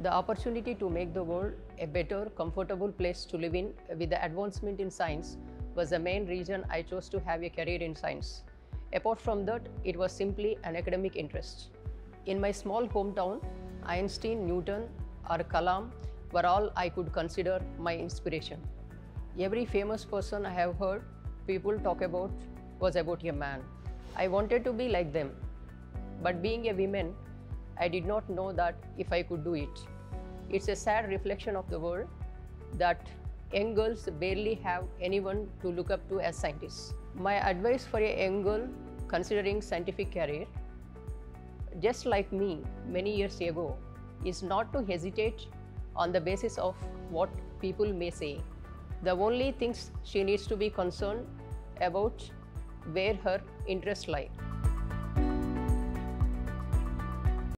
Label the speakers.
Speaker 1: The opportunity to make the world a better, comfortable place to live in with the advancement in science was the main reason I chose to have a career in science. Apart from that, it was simply an academic interest. In my small hometown, Einstein, Newton, or Kalam were all I could consider my inspiration. Every famous person I have heard people talk about was about a man. I wanted to be like them. But being a woman, I did not know that if I could do it. It's a sad reflection of the world that young girls barely have anyone to look up to as scientists. My advice for a young girl considering scientific career, just like me many years ago, is not to hesitate on the basis of what people may say. The only things she needs to be concerned about where her interests lie.